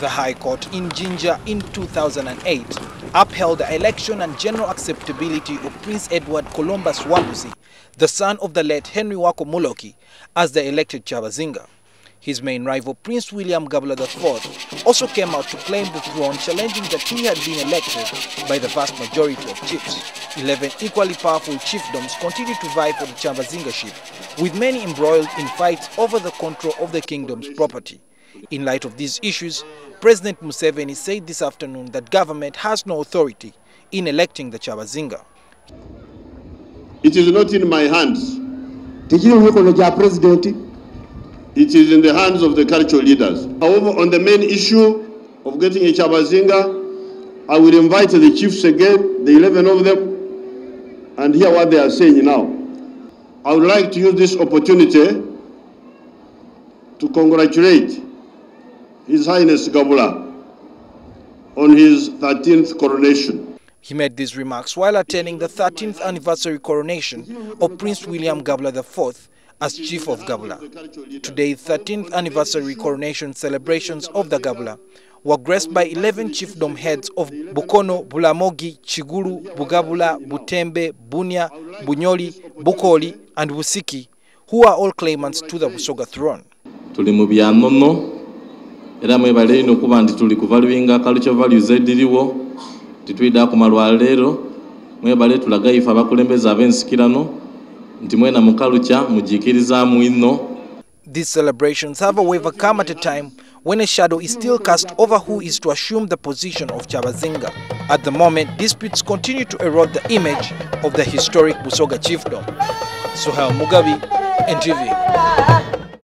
The High Court in Jinja in 2008 upheld the election and general acceptability of Prince Edward Columbus Wambuzi, the son of the late Henry Wakko Muloki, as the elected Kyabazinga. His main rival, Prince William Gabula IV, also came out to claim the throne, challenging that he had been elected by the vast majority of chiefs. Eleven equally powerful chiefdoms continued to vie for the Kyabazingaship, with many embroiled in fights over the control of the kingdom's property. In light of these issues, President Museveni said this afternoon that government has no authority in electing the Kyabazinga. It is not in my hands. tekiri mu mikono gya pulezidenti It is in the hands of the cultural leaders. However, on the main issue of getting a Kyabazinga, I will invite the chiefs again, the 11 of them, and hear what they are saying now. I would like to use this opportunity to congratulate His Highness Gabula on his 13th coronation. He made these remarks while attending the 13th anniversary coronation of Prince William Gabula IV as Chief of Gabula. Today's 13th anniversary coronation celebrations of the Gabula were graced by 11 chiefdom heads of Bukono, Bulamogi, Chiguru, Bugabula, Butembe, Bunya, Bunyoli, Bukoli, and Busiki, who are all claimants to the Busoga throne. Era mwebale ino okuba nti tuli kuvaluinga culture values ediriwo titwidda kumala leero mwebale tulaga ife abakulembeze ab'ensikirano nti mwena mu culture mugiikirizaamu inno These celebrations, have however, come at a time when a shadow is still cast over who is to assume the position of Chabazinga. At the moment, disputes continue to erode the image of the historic Busoga chiefdom. Suhail Mugabi, NTV.